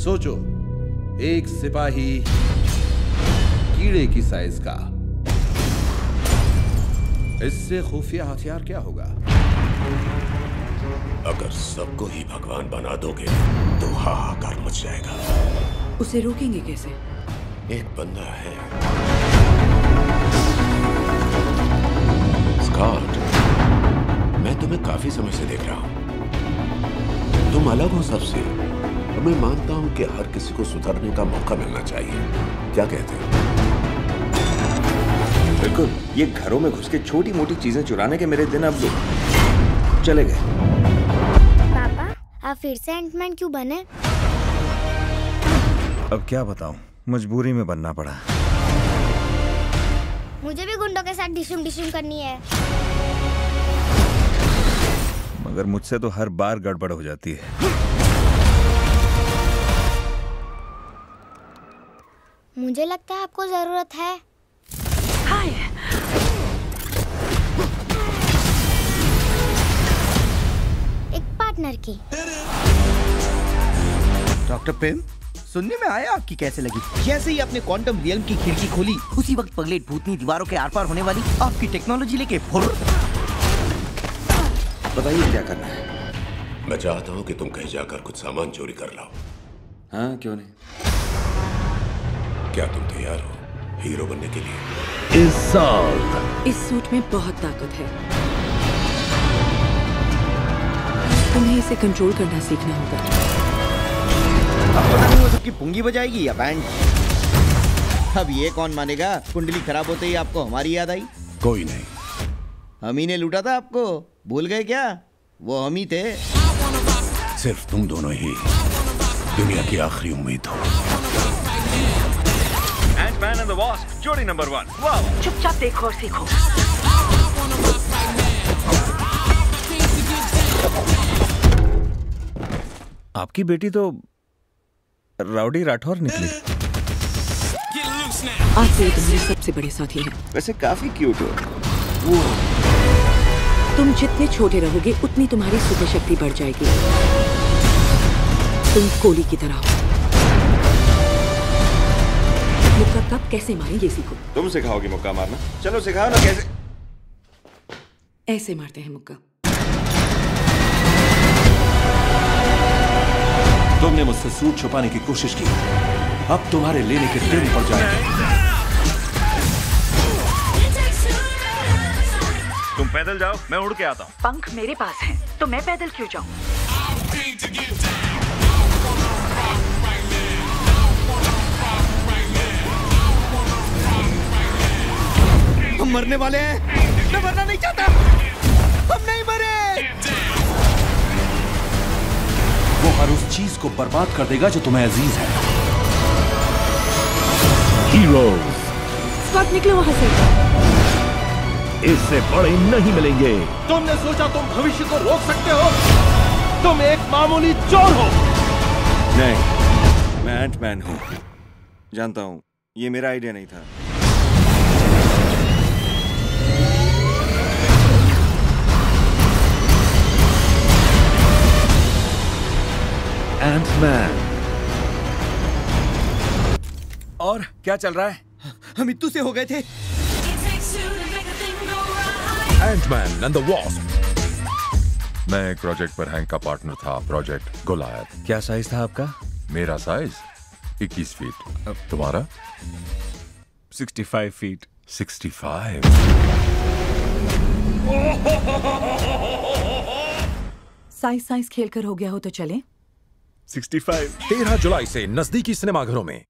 सोचो एक सिपाही कीड़े की साइज़ का। इससे खुफिया हथियार क्या होगा? अगर सबको ही भगवान बना दोगे तो हाहाकार मच जाएगा। उसे रोकेंगे कैसे? एक बंदा है। स्कॉट मैं तुम्हें काफ़ी समय से देख रहा हूँ। तुम अलग हो सबसे। और मैं मानता हूँ कि हर किसी को सुधरने का मौका मिलना चाहिए। क्या कहते हैं? बिल्कुल। ये घरों में घुस के छोटी मोटी चीज़ें चुराने के मेरे दिन अब चले गए। पापा आप फिर से एंटमैन क्यों बने? अब क्या बताऊँ? मजबूरी में बनना पड़ा। मुझे भी गुंडों के साथ डिशुम डिशुम करनी है। मगर मुझसे तो हर बार गड़बड़ हो जाती है। मुझे लगता है आपको ज़रूरत है। हाय। एक पार्टनर की। डॉक्टर प्रेम सुनने में आया आपकी कैसे लगी? जैसे ही आपने क्वांटम रियल्म की खिड़की खोली उसी वक्त पगलेट भूतनी दीवारों के आर पार होने वाली आपकी टेक्नोलॉजी लेके फुर बताइए क्या करना है? मैं चाहता हूँ कि तुम कहीं जाकर कुछ सामान चोरी कर लाओ। हाँ क्यों नहीं? क्या तुम तैयार हो हीरो बनने के लिए? इस साल। इस सूट में बहुत ताकत है। तुम्हें इसे कंट्रोल करना सीखना होगा। अब पता नहीं वो सबकी पुंगी बजाएगी या बैंड? अब ये कौन मानेगा? कुंडली खराब होते ही आपको हमारी याद आई। कोई नहीं। हम ही ने लूटा था आपको। भूल गए क्या? वो हम ही थे। सिर्फ़ तुम दोनों ही दुनिया की आखिरी उम्मीद हो। The Wasp, जोड़ी नंबर वन वाह चुपचाप देखो और सीखो। आपकी बेटी तो राउडी राठौर निकली। आज से तुम्हारे सबसे बड़े साथी हैं। वैसे काफ़ी क्यूट हो। तुम जितने छोटे रहोगे उतनी तुम्हारी सुपर शक्ति बढ़ जाएगी। तुम कोली की तरह हो। कैसे मारे? ये सीखो। तुम सिखाओगे मुक्का मारना। चलो सिखाओ ना कैसे ऐसे मारते हैं मुक्का। तुमने मुझसे सूट छुपाने की कोशिश की। अब तुम्हारे लेने के दिन पड़ जाएँगे। तुम पैदल जाओ मैं उड़ के आता हूँ। पंख मेरे पास हैं तो मैं पैदल क्यों जाऊँ? हम मरने वाले हैं। मैं मरना नहीं चाहता। हम नहीं मरे। वो हर उस चीज़ को बर्बाद कर देगा जो तुम्हें अज़ीज़ है। स्कॉट निकलो वहाँ से। इससे बड़े नहीं मिलेंगे। तुमने सोचा तुम भविष्य को रोक सकते हो? तुम एक मामूली चोर हो। नहीं मैं एंटमैन हूँ। जानता हूँ ये मेरा आइडिया नहीं था। एंटमैन और क्या चल रहा है? हम इतू से हो गए थे। एंटमैन एंड द वॉस्प मैं एक प्रोजेक्ट पर हैंक का पार्टनर था प्रोजेक्ट गोलायत क्या साइज़ था आपका? मेरा साइज़ 21 फीट तुम्हारा? 65 फीट 65 साइज़ साइज़ खेल कर हो गया हो तो चले। 65 तेरह जुलाई से नजदीकी सिनेमाघरों में